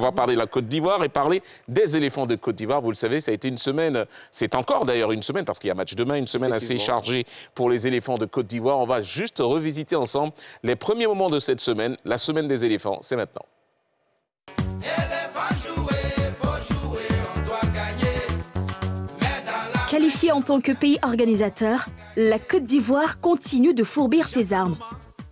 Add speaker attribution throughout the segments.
Speaker 1: On va parler de la Côte d'Ivoire et parler des éléphants de Côte d'Ivoire. Vous le savez, ça a été une semaine, c'est encore d'ailleurs une semaine parce qu'il y a match demain, une semaine assez chargée pour les éléphants de Côte d'Ivoire. On va juste revisiter ensemble les premiers moments de cette semaine. La semaine des éléphants, c'est maintenant.
Speaker 2: Qualifiée en tant que pays organisateur, la Côte d'Ivoire continue de fourbir ses armes.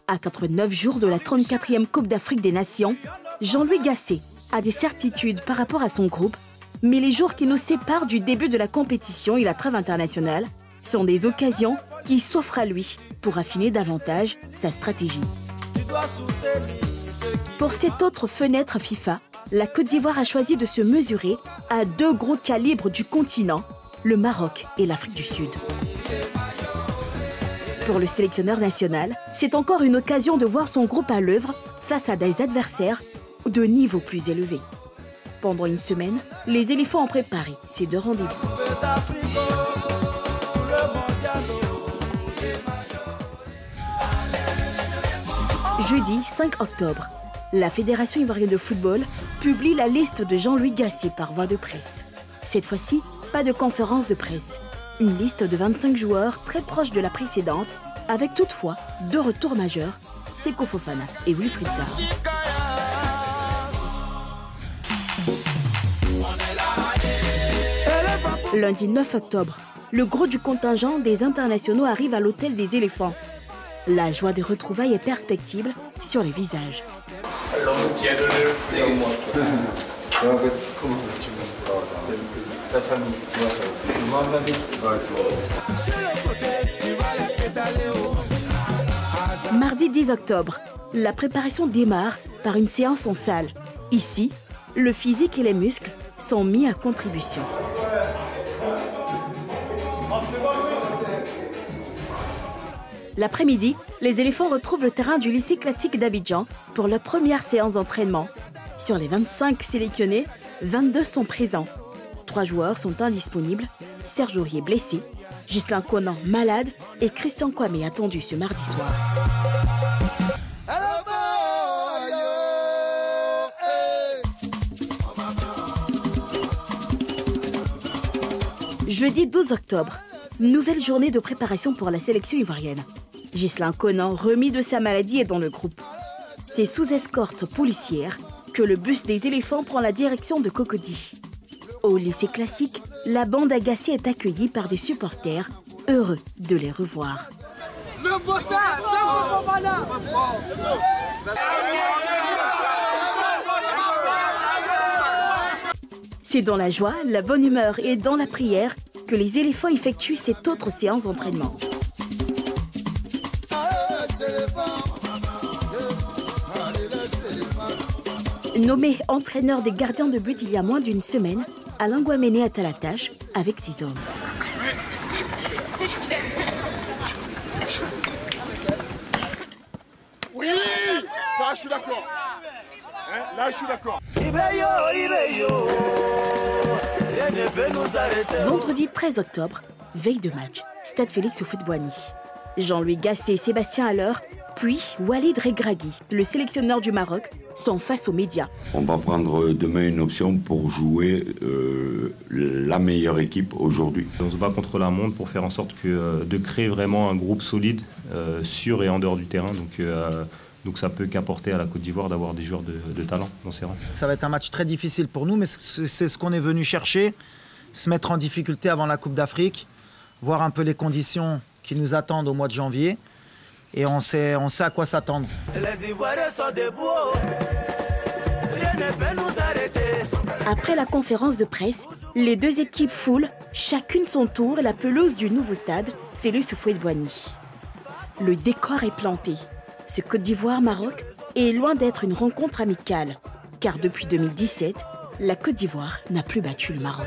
Speaker 2: À 89 jours de la 34e Coupe d'Afrique des Nations, Jean-Louis Gasset a des certitudes par rapport à son groupe, mais les jours qui nous séparent du début de la compétition et la trêve internationale sont des occasions qui s'offrent à lui pour affiner davantage sa stratégie. Pour cette autre fenêtre FIFA, la Côte d'Ivoire a choisi de se mesurer à deux gros calibres du continent, le Maroc et l'Afrique du Sud. Pour le sélectionneur national, c'est encore une occasion de voir son groupe à l'œuvre face à des adversaires de niveau plus élevé. Pendant une semaine, les éléphants ont préparé ces deux rendez-vous. Jeudi 5 octobre, la Fédération ivoirienne de football publie la liste de Jean-Louis Gasset par voie de presse. Cette fois-ci, pas de conférence de presse. Une liste de 25 joueurs très proche de la précédente, avec toutefois deux retours majeurs, Seko Fofana et Wilfried Zaha. Lundi 9 octobre, le gros du contingent des internationaux arrive à l'hôtel des éléphants. La joie des retrouvailles est perspectible sur les visages. Mardi 10 octobre, la préparation démarre par une séance en salle. Ici, le physique et les muscles sont mis à contribution. L'après-midi, les éléphants retrouvent le terrain du lycée classique d'Abidjan pour leur première séance d'entraînement. Sur les 25 sélectionnés, 22 sont présents. Trois joueurs sont indisponibles. Serge Aurier blessé, Ghislain Conan malade et Christian Kwame attendu ce mardi soir. Jeudi 12 octobre, nouvelle journée de préparation pour la sélection ivoirienne. Ghislain Conan, remis de sa maladie, est dans le groupe. C'est sous escorte policière que le bus des éléphants prend la direction de Cocody. Au lycée classique, la bande agacée est accueillie par des supporters heureux de les revoir. C'est dans la joie, la bonne humeur et dans la prière que les éléphants effectuent cette autre séance d'entraînement. Nommé entraîneur des gardiens de but il y a moins d'une semaine, Alain Guaméné est à la tâche avec ses hommes.
Speaker 3: Oui, ça je suis d'accord. Hein, là je suis d'accord.
Speaker 2: Vendredi 13 octobre, veille de match, Stade Félix au boigny Jean-Louis Gasset et Sébastien Haller, puis Walid Regragui, le sélectionneur du Maroc, sont face aux médias.
Speaker 4: On va prendre demain une option pour jouer euh, la meilleure équipe aujourd'hui.
Speaker 5: On se bat contre la monde pour faire en sorte que, euh, de créer vraiment un groupe solide euh, sur et en dehors du terrain. Donc, donc ça peut qu'apporter à la Côte d'Ivoire d'avoir des joueurs de, de, talent dans ses rangs.
Speaker 6: Ça va être un match très difficile pour nous, mais c'est ce qu'on est venu chercher, se mettre en difficulté avant la Coupe d'Afrique, voir un peu les conditions qui nous attendent au mois de janvier et on sait, on sait à quoi s'attendre.
Speaker 2: Après la conférence de presse, les deux équipes foulent, chacune son tour, la pelouse du nouveau stade, Félus Boigny. Le décor est planté. Ce Côte d'Ivoire-Maroc est loin d'être une rencontre amicale, car depuis 2017, la Côte d'Ivoire n'a plus battu le Maroc.